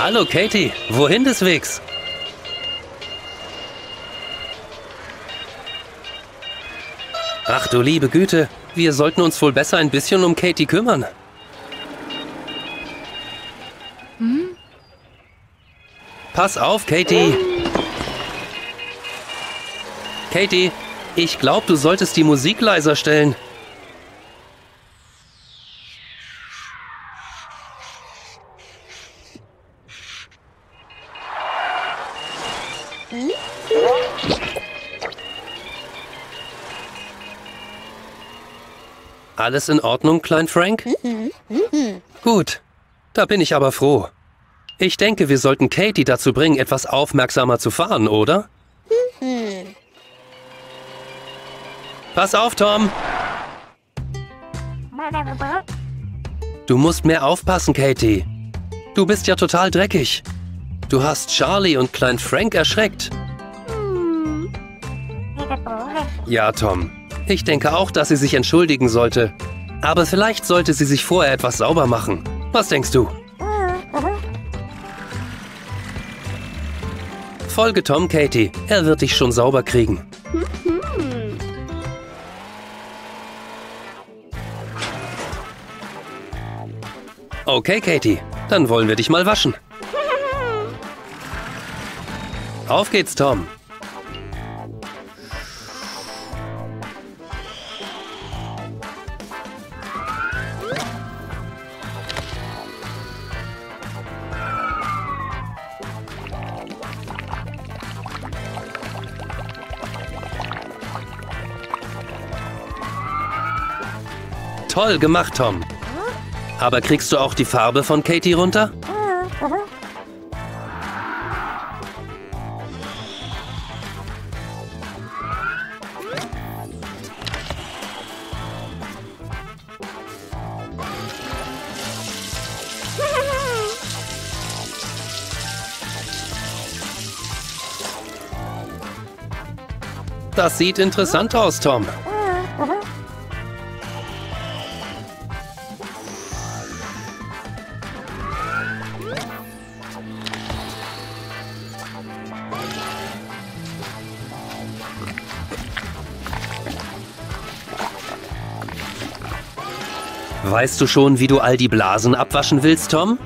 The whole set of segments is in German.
Hallo Katie, wohin des Wegs? Ach du liebe Güte, wir sollten uns wohl besser ein bisschen um Katie kümmern. Pass auf, Katie. Katie, ich glaube, du solltest die Musik leiser stellen. Alles in Ordnung, Klein Frank? Gut, da bin ich aber froh. Ich denke, wir sollten Katie dazu bringen, etwas aufmerksamer zu fahren, oder? Pass auf, Tom! Du musst mehr aufpassen, Katie. Du bist ja total dreckig. Du hast Charlie und Klein Frank erschreckt. Ja, Tom. Ich denke auch, dass sie sich entschuldigen sollte. Aber vielleicht sollte sie sich vorher etwas sauber machen. Was denkst du? Folge Tom, Katie. Er wird dich schon sauber kriegen. Okay, Katie. Dann wollen wir dich mal waschen. Auf geht's, Tom. Toll gemacht, Tom. Aber kriegst du auch die Farbe von Katie runter? Das sieht interessant aus, Tom. Weißt du schon, wie du all die Blasen abwaschen willst, Tom?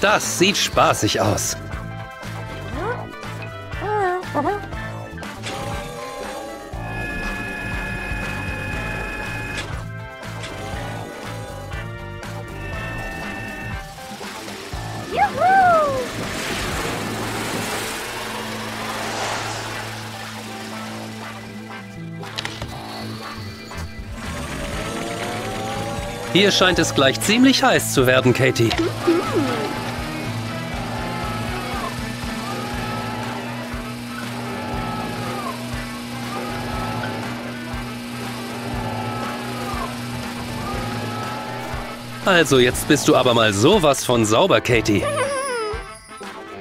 Das sieht spaßig aus. Hier scheint es gleich ziemlich heiß zu werden, Katie. Also, jetzt bist du aber mal sowas von sauber, Katie.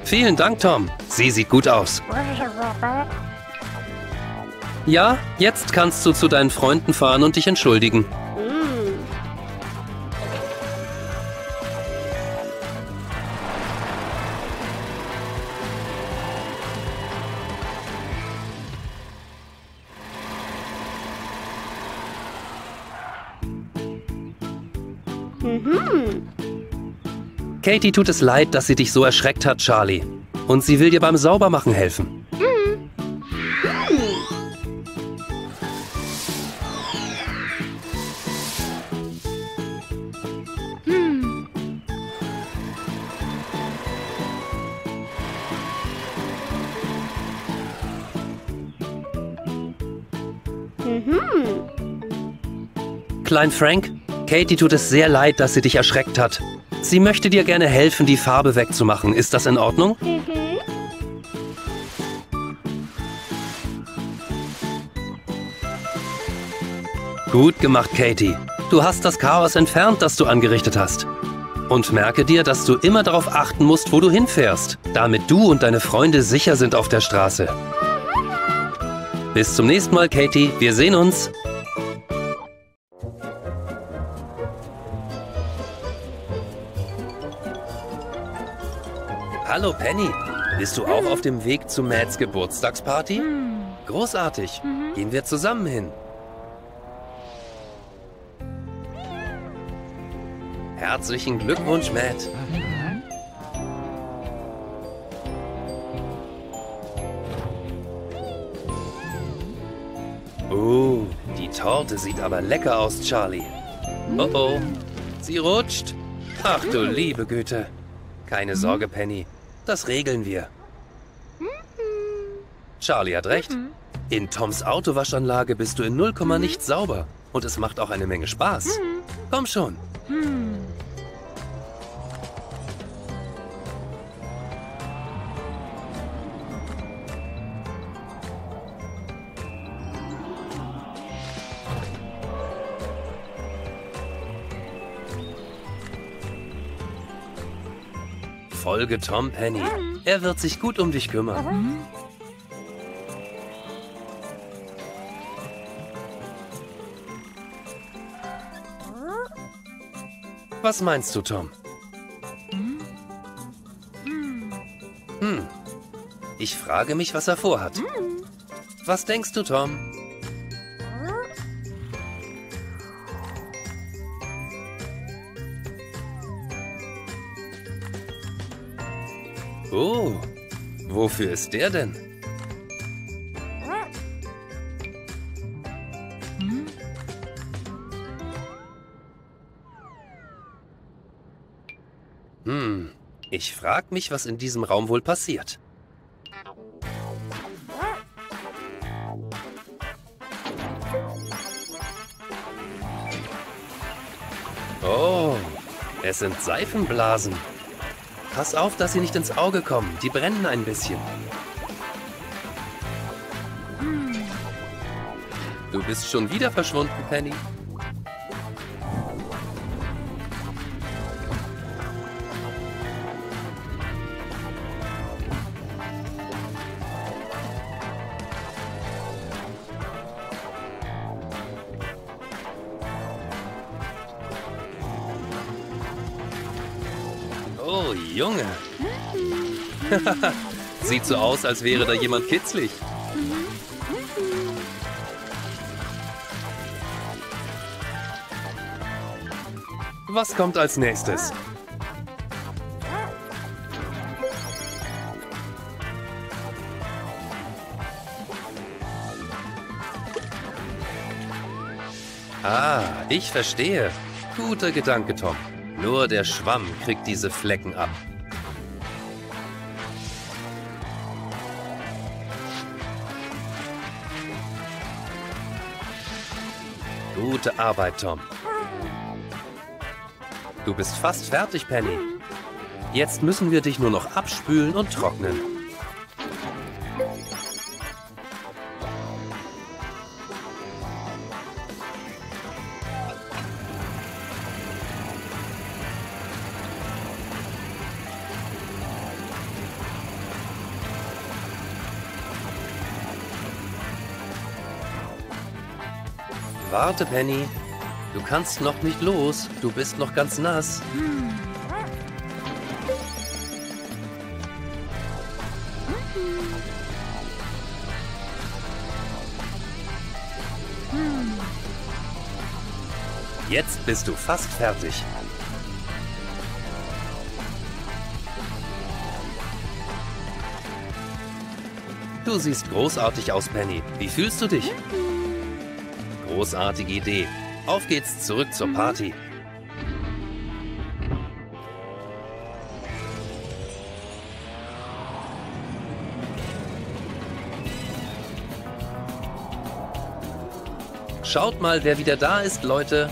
Vielen Dank, Tom. Sie sieht gut aus. Ja, jetzt kannst du zu deinen Freunden fahren und dich entschuldigen. Katie tut es leid, dass sie dich so erschreckt hat, Charlie. Und sie will dir beim Saubermachen helfen. Klein Frank, Katie tut es sehr leid, dass sie dich erschreckt hat. Sie möchte dir gerne helfen, die Farbe wegzumachen. Ist das in Ordnung? Gut gemacht, Katie. Du hast das Chaos entfernt, das du angerichtet hast. Und merke dir, dass du immer darauf achten musst, wo du hinfährst, damit du und deine Freunde sicher sind auf der Straße. Bis zum nächsten Mal, Katie. Wir sehen uns. Hallo Penny, bist du auch auf dem Weg zu Mads Geburtstagsparty? Großartig, gehen wir zusammen hin. Herzlichen Glückwunsch, Matt. Oh, die Torte sieht aber lecker aus, Charlie. Oh oh, sie rutscht. Ach du liebe Güte. Keine Sorge, Penny. Das regeln wir. Charlie hat recht. In Toms Autowaschanlage bist du in 0, nichts sauber. Und es macht auch eine Menge Spaß. Komm schon. Folge Tom Penny. Er wird sich gut um dich kümmern. Was meinst du, Tom? Hm. Ich frage mich, was er vorhat. Was denkst du, Tom? Wofür ist der denn? Hm, ich frag mich, was in diesem Raum wohl passiert. Oh, es sind Seifenblasen. Pass auf, dass sie nicht ins Auge kommen. Die brennen ein bisschen. Du bist schon wieder verschwunden, Penny. Sieht so aus, als wäre da jemand kitzlig. Was kommt als nächstes? Ah, ich verstehe. Guter Gedanke, Tom. Nur der Schwamm kriegt diese Flecken ab. Gute Arbeit, Tom. Du bist fast fertig, Penny. Jetzt müssen wir dich nur noch abspülen und trocknen. Warte, Penny. Du kannst noch nicht los. Du bist noch ganz nass. Jetzt bist du fast fertig. Du siehst großartig aus, Penny. Wie fühlst du dich? Großartige Idee. Auf geht's zurück zur Party. Schaut mal, wer wieder da ist, Leute.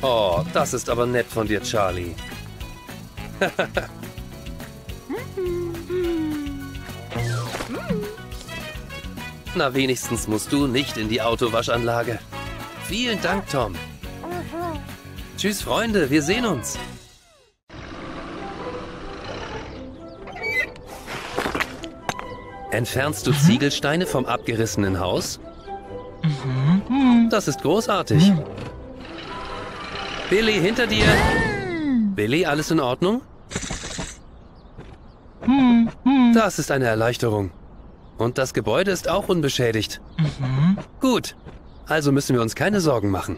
Oh, das ist aber nett von dir, Charlie. Na, wenigstens musst du nicht in die Autowaschanlage. Vielen Dank, Tom. Tschüss, Freunde, wir sehen uns. Entfernst du Ziegelsteine vom abgerissenen Haus? Das ist großartig. Billy, hinter dir! Billy, alles in Ordnung? Das ist eine Erleichterung. Und das Gebäude ist auch unbeschädigt. Gut, also müssen wir uns keine Sorgen machen.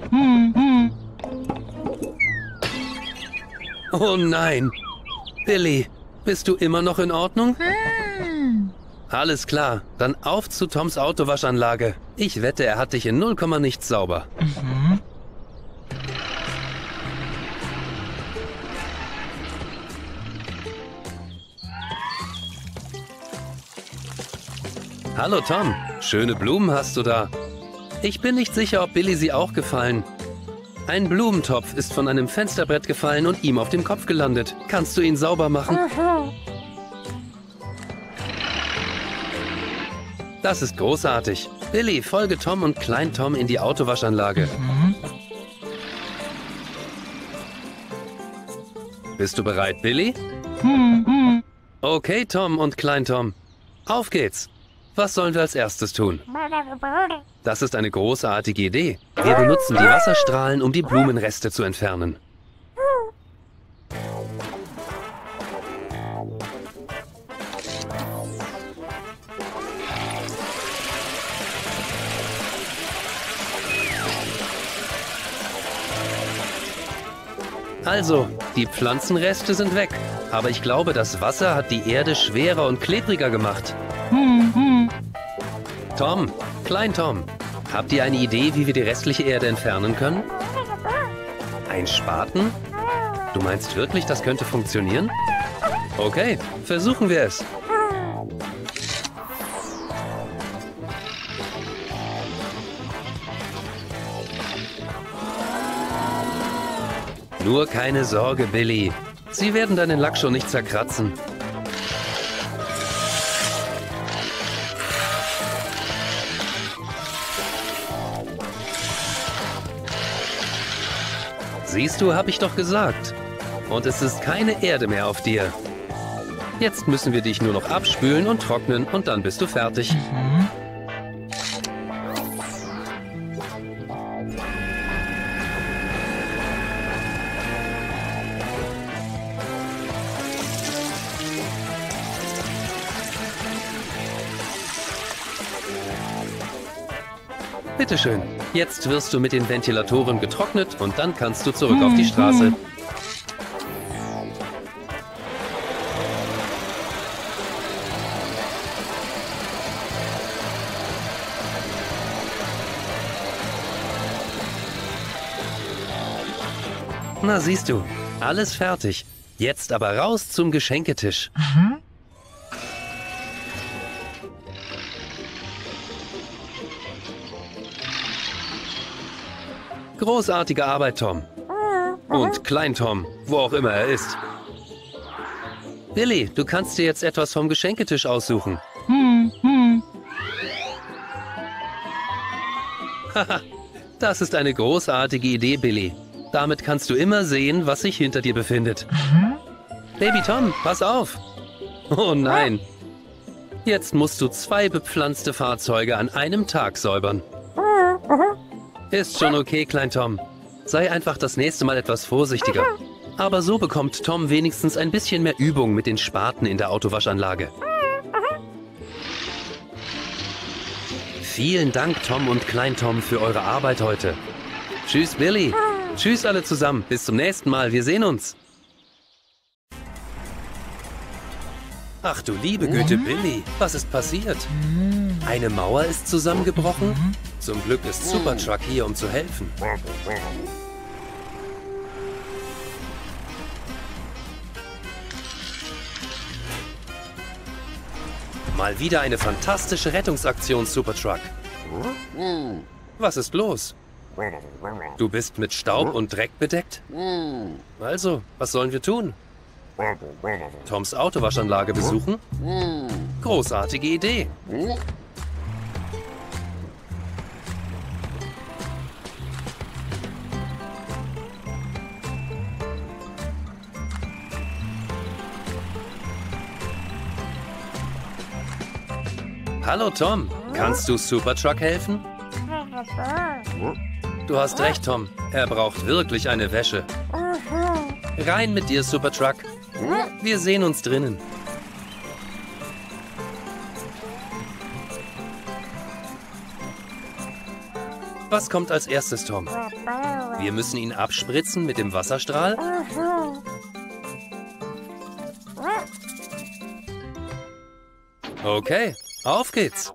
Oh nein! Billy, bist du immer noch in Ordnung? Alles klar, dann auf zu Toms Autowaschanlage. Ich wette, er hat dich in 0, nichts sauber. Hallo Tom, schöne Blumen hast du da. Ich bin nicht sicher, ob Billy sie auch gefallen. Ein Blumentopf ist von einem Fensterbrett gefallen und ihm auf dem Kopf gelandet. Kannst du ihn sauber machen? Das ist großartig. Billy, folge Tom und Klein Tom in die Autowaschanlage. Bist du bereit, Billy? Okay, Tom und Klein Tom. Auf geht's. Was sollen wir als erstes tun? Das ist eine großartige Idee. Wir benutzen die Wasserstrahlen, um die Blumenreste zu entfernen. Also, die Pflanzenreste sind weg. Aber ich glaube, das Wasser hat die Erde schwerer und klebriger gemacht. Tom, Klein Tom, habt ihr eine Idee, wie wir die restliche Erde entfernen können? Ein Spaten? Du meinst wirklich, das könnte funktionieren? Okay, versuchen wir es. Nur keine Sorge, Billy. Sie werden deinen Lack schon nicht zerkratzen. Siehst du, hab ich doch gesagt. Und es ist keine Erde mehr auf dir. Jetzt müssen wir dich nur noch abspülen und trocknen und dann bist du fertig. Bitteschön. Jetzt wirst du mit den Ventilatoren getrocknet und dann kannst du zurück auf die Straße. Na siehst du, alles fertig. Jetzt aber raus zum Geschenketisch. Großartige Arbeit, Tom. Und Klein Tom, wo auch immer er ist. Billy, du kannst dir jetzt etwas vom Geschenketisch aussuchen. Haha, das ist eine großartige Idee, Billy. Damit kannst du immer sehen, was sich hinter dir befindet. Baby Tom, pass auf. Oh nein. Jetzt musst du zwei bepflanzte Fahrzeuge an einem Tag säubern. Ist schon okay, Klein Tom. Sei einfach das nächste Mal etwas vorsichtiger. Aber so bekommt Tom wenigstens ein bisschen mehr Übung mit den Spaten in der Autowaschanlage. Vielen Dank, Tom und Klein Tom, für eure Arbeit heute. Tschüss, Billy. Tschüss alle zusammen. Bis zum nächsten Mal. Wir sehen uns. Ach du liebe Güte, Billy. Was ist passiert? Eine Mauer ist zusammengebrochen? Zum Glück ist Supertruck hier, um zu helfen. Mal wieder eine fantastische Rettungsaktion, Supertruck. Was ist los? Du bist mit Staub und Dreck bedeckt? Also, was sollen wir tun? Toms Autowaschanlage besuchen? Großartige Idee. Hallo Tom, kannst du Supertruck helfen? Du hast recht, Tom. Er braucht wirklich eine Wäsche. Rein mit dir, Supertruck. Wir sehen uns drinnen. Was kommt als erstes, Tom? Wir müssen ihn abspritzen mit dem Wasserstrahl. Okay, auf geht's.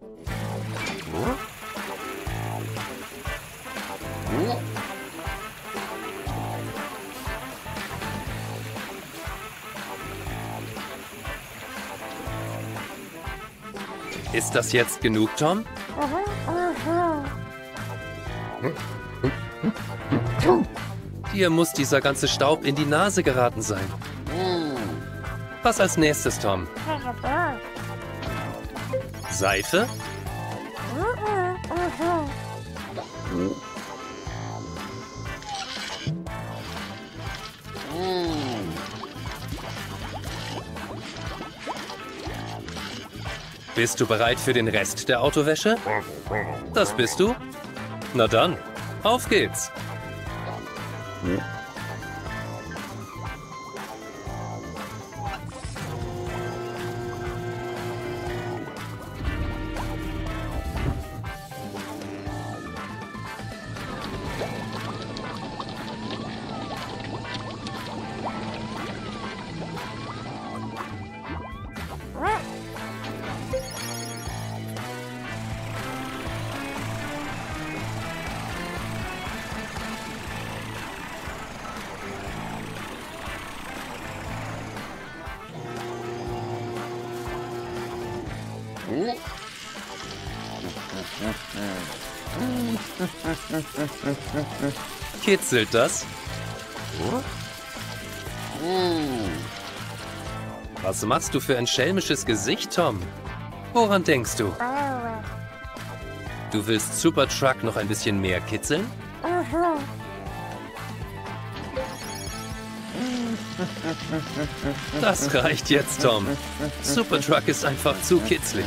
Ist das jetzt genug, Tom? Dir muss dieser ganze Staub in die Nase geraten sein. Was als nächstes, Tom? Seife? Bist du bereit für den Rest der Autowäsche? Das bist du? Na dann, auf geht's. Kitzelt das? Was machst du für ein schelmisches Gesicht, Tom? Woran denkst du? Du willst Supertruck noch ein bisschen mehr kitzeln? Das reicht jetzt, Tom. Supertruck ist einfach zu kitzlig.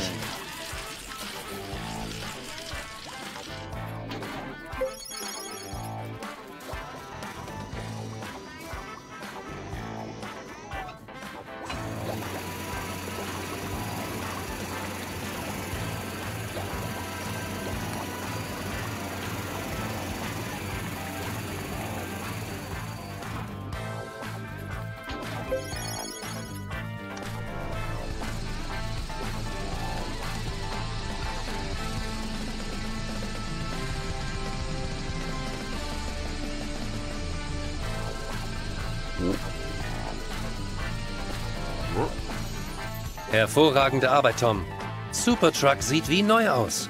Hervorragende Arbeit, Tom. Supertruck sieht wie neu aus.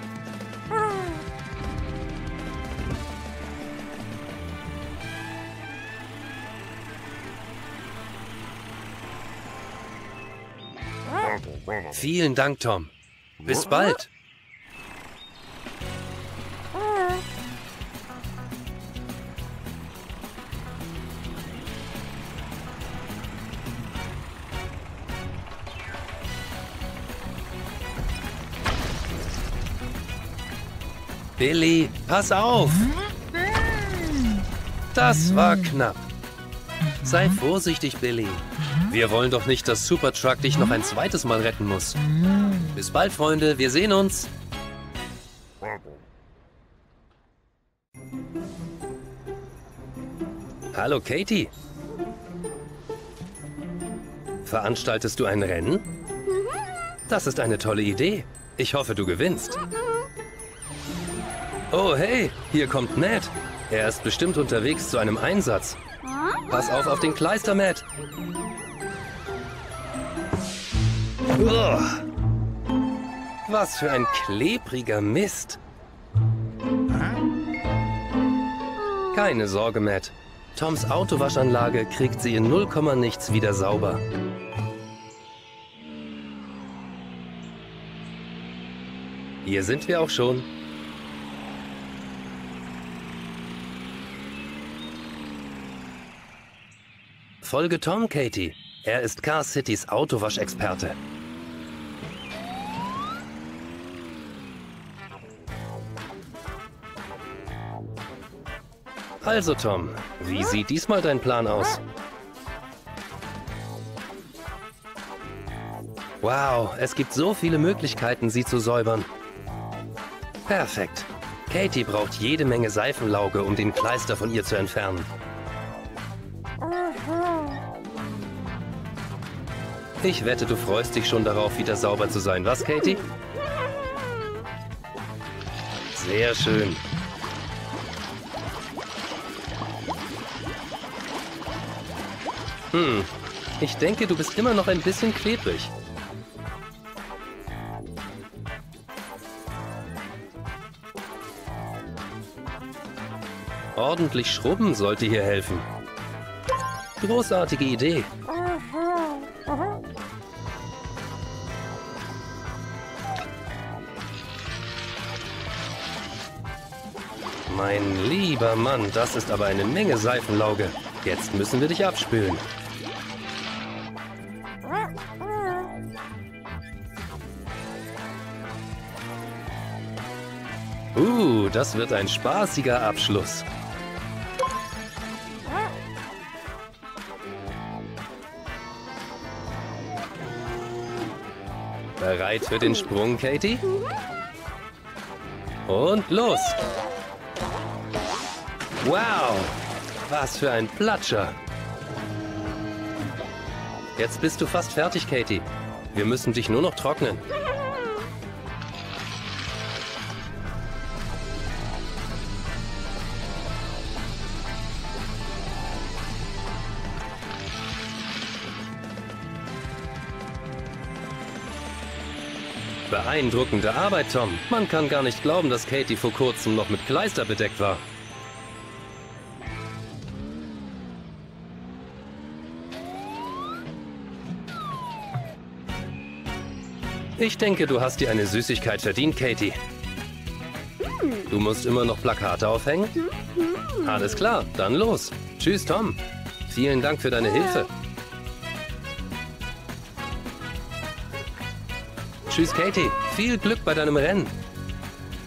Vielen Dank, Tom. Bis bald. Billy, pass auf! Das war knapp. Sei vorsichtig, Billy. Wir wollen doch nicht, dass Supertruck dich noch ein zweites Mal retten muss. Bis bald, Freunde. Wir sehen uns. Hallo, Katie. Veranstaltest du ein Rennen? Das ist eine tolle Idee. Ich hoffe, du gewinnst. Oh, hey, hier kommt Matt. Er ist bestimmt unterwegs zu einem Einsatz. Pass auf auf den Kleister, Matt. Oh. Was für ein klebriger Mist. Keine Sorge, Matt. Toms Autowaschanlage kriegt sie in 0, nichts wieder sauber. Hier sind wir auch schon. Folge Tom, Katie. Er ist Car Citys Autowaschexperte. Also Tom, wie sieht diesmal dein Plan aus? Wow, es gibt so viele Möglichkeiten, sie zu säubern. Perfekt. Katie braucht jede Menge Seifenlauge, um den Kleister von ihr zu entfernen. Ich wette, du freust dich schon darauf, wieder sauber zu sein, was, Katie? Sehr schön. Hm, ich denke, du bist immer noch ein bisschen klebrig. Ordentlich schrubben sollte hier helfen. Großartige Idee. Lieber Mann, das ist aber eine Menge Seifenlauge. Jetzt müssen wir dich abspülen. Uh, das wird ein spaßiger Abschluss. Bereit für den Sprung, Katie? Und los! Wow! Was für ein Platscher! Jetzt bist du fast fertig, Katie. Wir müssen dich nur noch trocknen. Beeindruckende Arbeit, Tom. Man kann gar nicht glauben, dass Katie vor kurzem noch mit Kleister bedeckt war. Ich denke, du hast dir eine Süßigkeit verdient, Katie. Du musst immer noch Plakate aufhängen? Alles klar, dann los. Tschüss, Tom. Vielen Dank für deine Hilfe. Tschüss, Katie. Viel Glück bei deinem Rennen.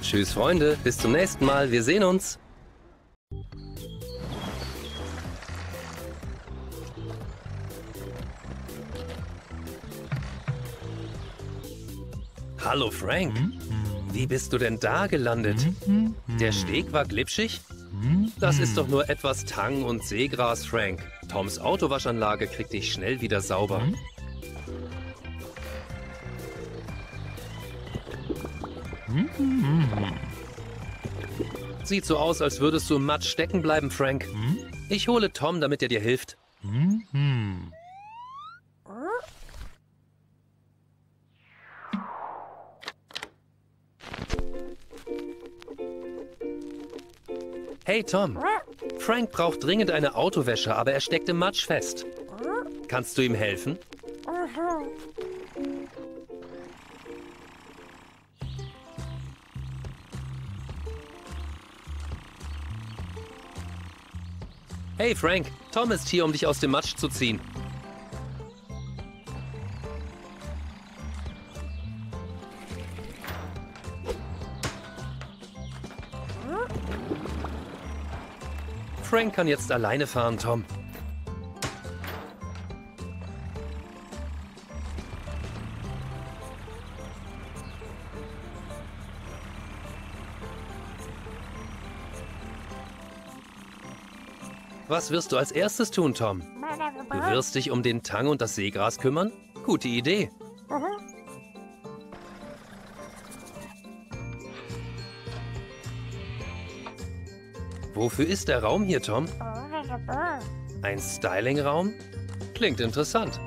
Tschüss, Freunde. Bis zum nächsten Mal. Wir sehen uns. Hallo, Frank. Wie bist du denn da gelandet? Der Steg war glitschig? Das ist doch nur etwas Tang und Seegras, Frank. Toms Autowaschanlage kriegt dich schnell wieder sauber. Sieht so aus, als würdest du im Matsch stecken bleiben, Frank. Ich hole Tom, damit er dir hilft. Hey Tom, Frank braucht dringend eine Autowäsche, aber er steckt im Matsch fest. Kannst du ihm helfen? Hey Frank, Tom ist hier, um dich aus dem Matsch zu ziehen. Frank kann jetzt alleine fahren, Tom. Was wirst du als erstes tun, Tom? Du wirst dich um den Tang und das Seegras kümmern? Gute Idee. Wofür ist der Raum hier, Tom? Ein Styling-Raum? Klingt interessant.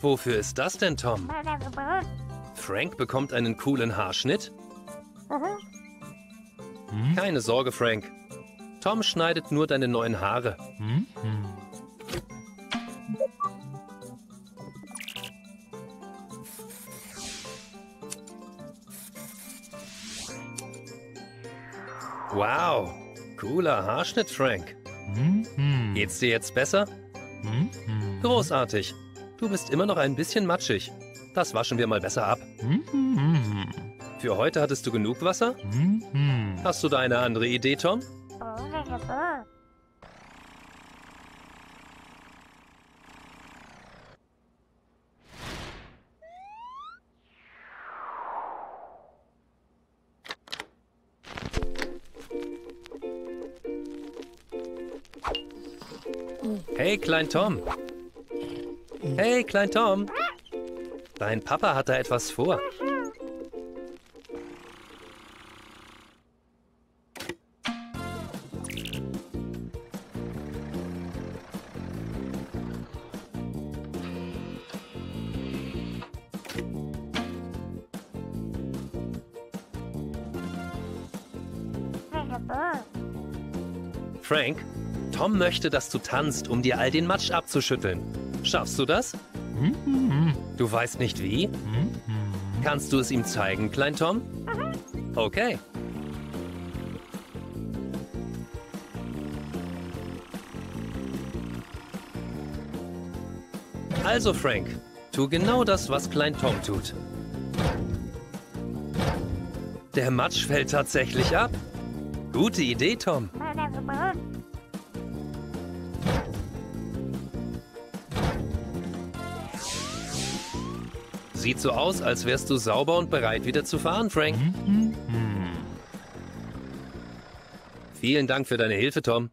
Wofür ist das denn, Tom? Frank bekommt einen coolen Haarschnitt? Keine Sorge, Frank. Tom schneidet nur deine neuen Haare. Wow, Cooler Haarschnitt, Frank. Mhm. Geht's dir jetzt besser? Großartig. Du bist immer noch ein bisschen matschig. Das waschen wir mal besser ab. Für heute hattest du genug Wasser? Hast du da eine andere Idee, Tom? Klein Tom. Hey, Klein Tom. Dein Papa hat da etwas vor. Frank, Tom möchte, dass du tanzt, um dir all den Matsch abzuschütteln. Schaffst du das? Mhm. Du weißt nicht wie? Mhm. Kannst du es ihm zeigen, Klein Tom? Okay. Also, Frank, tu genau das, was Klein Tom tut. Der Matsch fällt tatsächlich ab. Gute Idee, Tom. Sieht so aus, als wärst du sauber und bereit, wieder zu fahren, Frank. Mhm. Vielen Dank für deine Hilfe, Tom.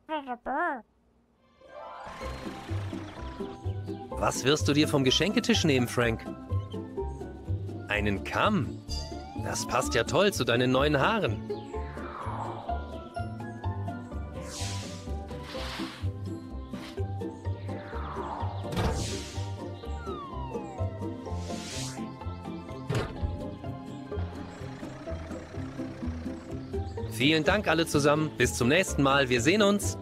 Was wirst du dir vom Geschenketisch nehmen, Frank? Einen Kamm? Das passt ja toll zu deinen neuen Haaren. Vielen Dank alle zusammen. Bis zum nächsten Mal. Wir sehen uns.